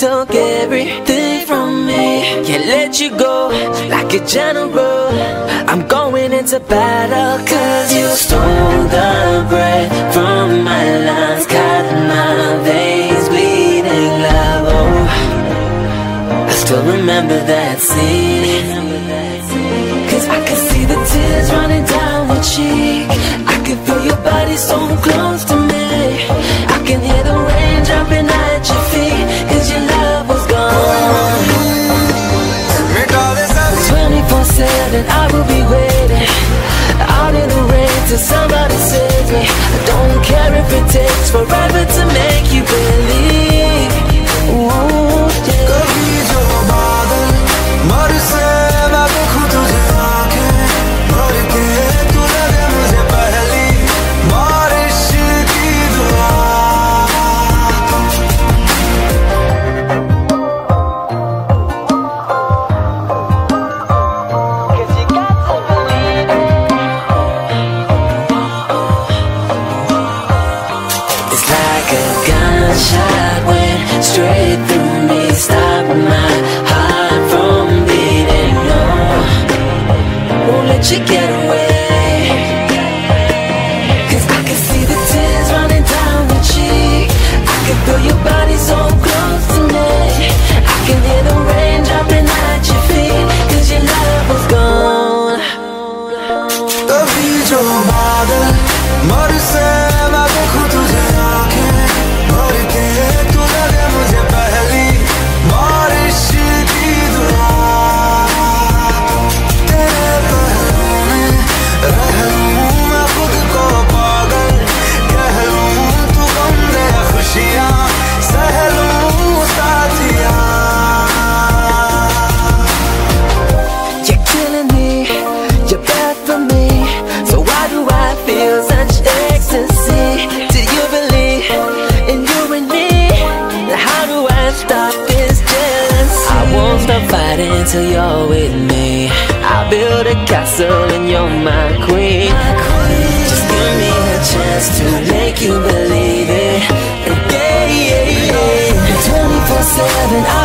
took everything from me. Can't let you go like a general. I'm going into battle cause you stole the breath from my lungs, cut my veins bleeding love. Oh, I still remember that scene. Cause I can see the tears running down your cheek. I can feel your body so close to me. 24 7, I will be waiting. Out in the rain till somebody saves me. I don't care if it takes forever shot went straight through me, stopped my heart from beating. No, won't let you get away. I can see the tears running down your cheek. I can feel your body so close to me. I can hear the rain dropping at your feet. Cause your love was gone. The video model, murder till you're with me I build a castle and you're my queen, my queen. Just give me a chance to make you believe it and yeah, yeah, yeah. 24-7